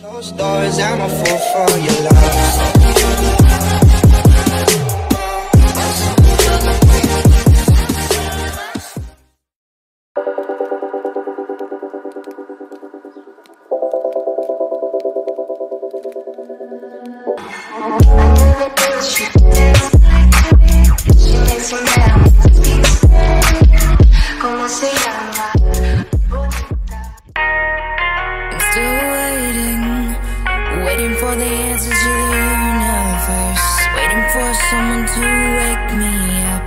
Closed doors, I'm a fool for your love. ¿Cómo for the answers to the universe, waiting for someone to wake me up,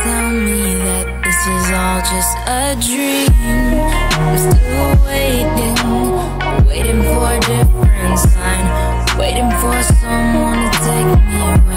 tell me that this is all just a dream. I'm still waiting, waiting for a different sign, waiting for someone to take me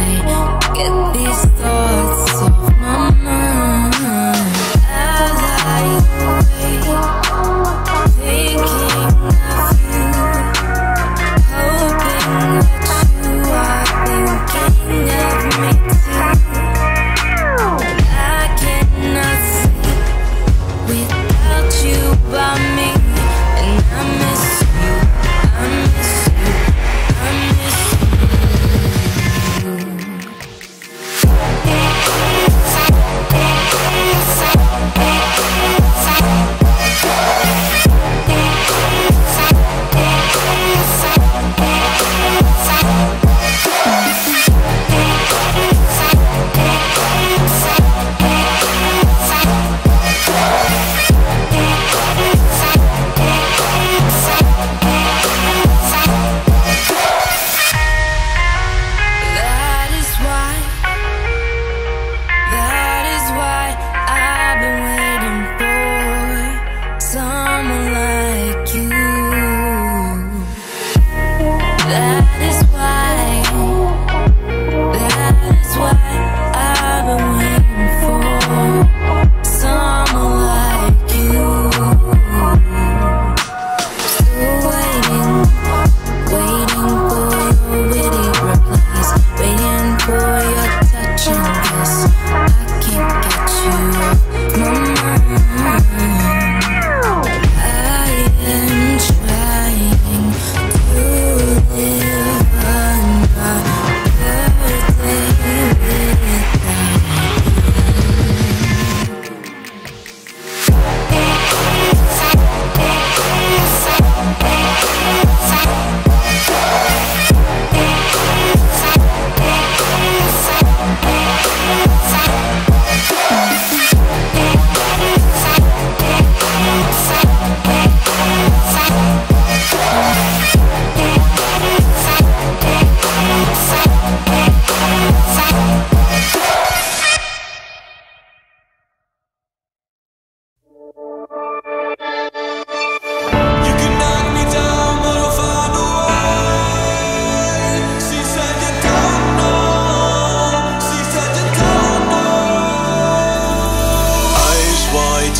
someone like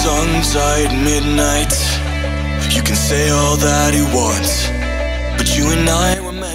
tongue tied, midnight. You can say all that you want, but you and I were meant.